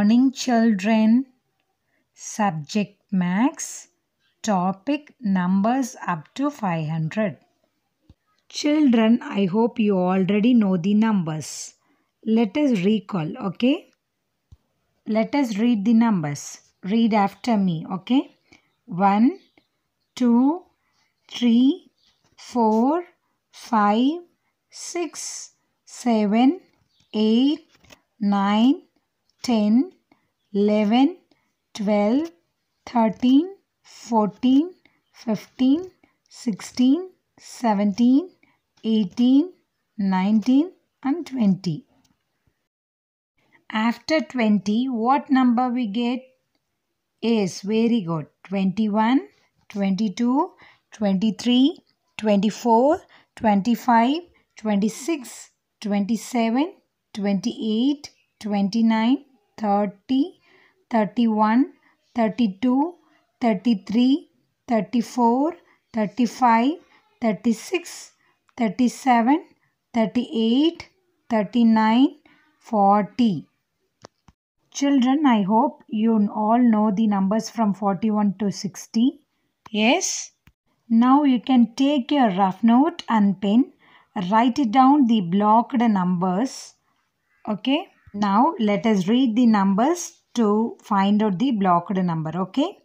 morning, children. Subject Maths. Topic Numbers up to 500. Children, I hope you already know the numbers. Let us recall, okay? Let us read the numbers. Read after me, okay? 1, 2, 3, 4, 5, 6, 7, 8, 9, 10, 11, 12, 13, 14, 15, 16, 17, 18, 19, and 20. After 20, what number we get? Yes, very good. 21, 22, 23, 24, 25, 26, 27, 28, 29, 30, 31, 32, 33, 34, 35, 36, 37, 38, 39, 40. Children, I hope you all know the numbers from 41 to 60. Yes? Now you can take your rough note and pen, write it down the blocked numbers. Okay? Now let us read the numbers to find out the blocked number. Okay?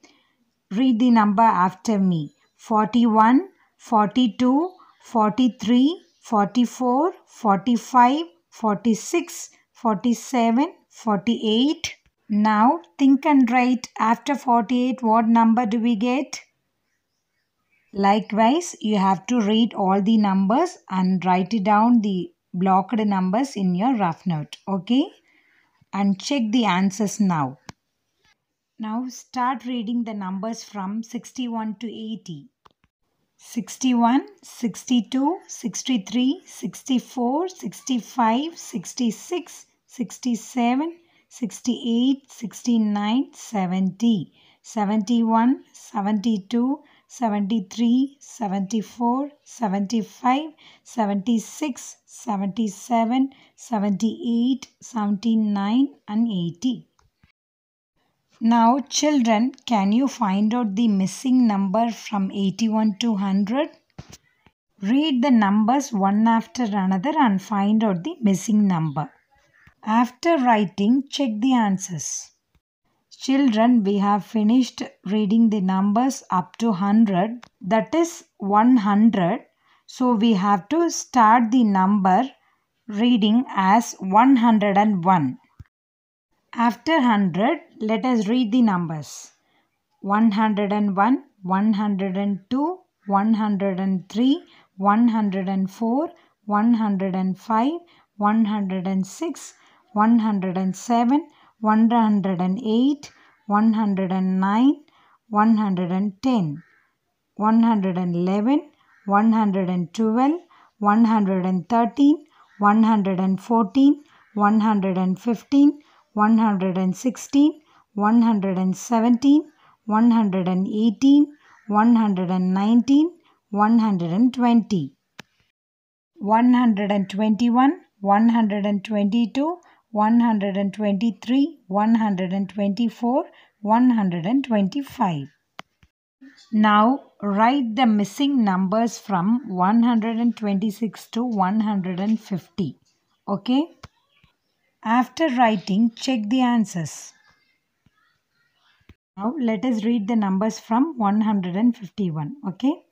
Read the number after me 41, 42, 43, 44, 45, 46, 47, 48. Now think and write after 48 what number do we get? Likewise, you have to read all the numbers and write it down the blocked numbers in your rough note. Okay? And check the answers now. Now start reading the numbers from 61 to 80. 61, 62, 63, 64, 65, 66, 67, 68, 69, 70, 71, 72, 73, 74, 75, 76, 77, 78, 79 and 80. Now children, can you find out the missing number from 81 to 100? Read the numbers one after another and find out the missing number. After writing, check the answers. Children, we have finished reading the numbers up to 100, that is 100. So we have to start the number reading as 101. After 100, let us read the numbers 101, 102, 103, 104, 105, 106, 107, 108, 109, 110, 111, 112, 113, 114, 115, 116, 117, 118, 119, 120, 121, 122, 123, 124, 125. Now write the missing numbers from 126 to 150. Okay? After writing, check the answers. Now let us read the numbers from 151. Okay?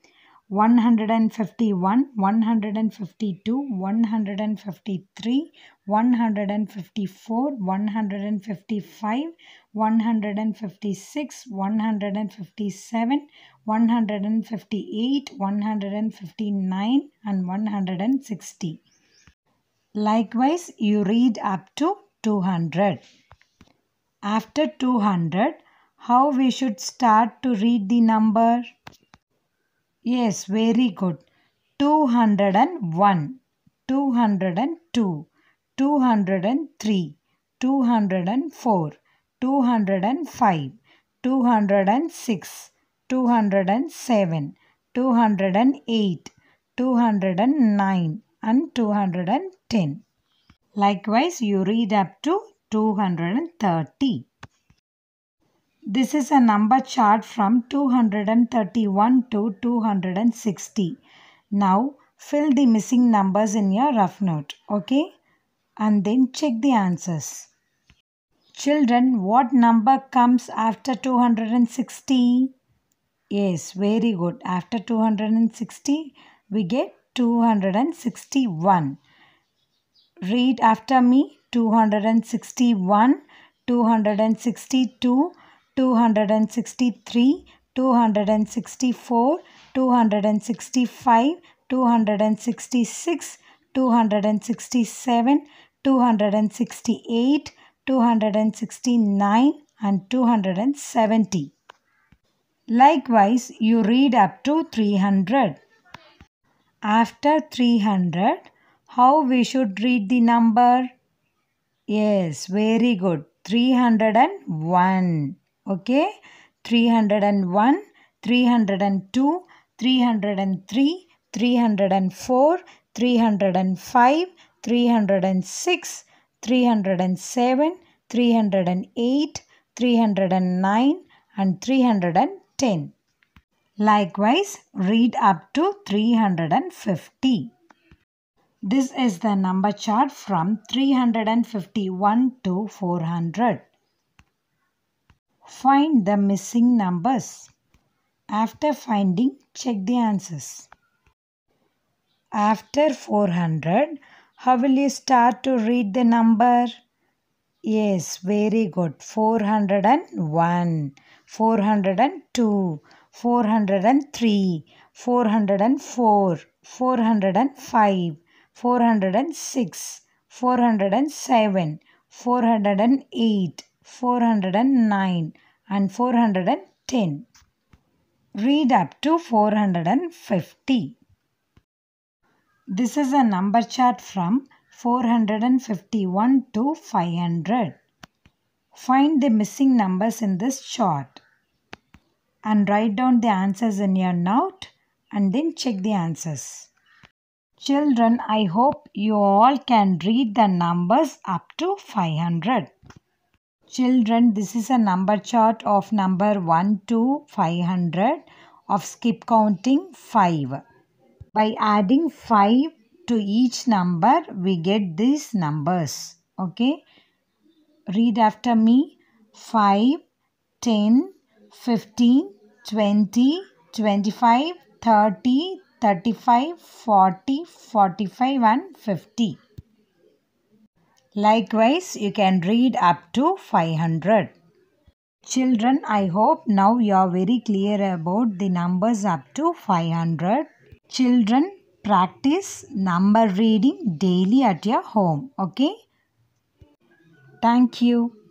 151, 152, 153, 154, 155, 156, 157, 158, 159 and 160. Likewise, you read up to 200. After 200, how we should start to read the number? Yes, very good. 201, 202, 203, 204, 205, 206, 207, 208, 209 and 210. Likewise, you read up to 230. This is a number chart from 231 to 260. Now fill the missing numbers in your rough note. Okay? And then check the answers. Children, what number comes after 260? Yes, very good. After 260, we get 261. Read after me 261, 262, 263, 264, 265, 266, 267, 268, 269 and 270. Likewise, you read up to 300. After 300, how we should read the number? Yes, very good. 301. Okay? 301, 302, 303, 304, 305, 306, 307, 308, 309 and 310. Likewise, read up to 350. This is the number chart from 351 to 400. Find the missing numbers. After finding, check the answers. After 400, how will you start to read the number? Yes, very good. 401, 402, 403, 404, 405, 406, 407, 408, 409 and 410. Read up to 450. This is a number chart from 451 to 500. Find the missing numbers in this chart and write down the answers in your note and then check the answers. Children, I hope you all can read the numbers up to 500. Children, this is a number chart of number 1 to 500 of skip counting 5. By adding 5 to each number, we get these numbers. Okay. Read after me. 5, 10, 15, 20, 25, 30, 35, 40, 45 and 50. Likewise, you can read up to 500. Children, I hope now you are very clear about the numbers up to 500. Children, practice number reading daily at your home. Okay? Thank you.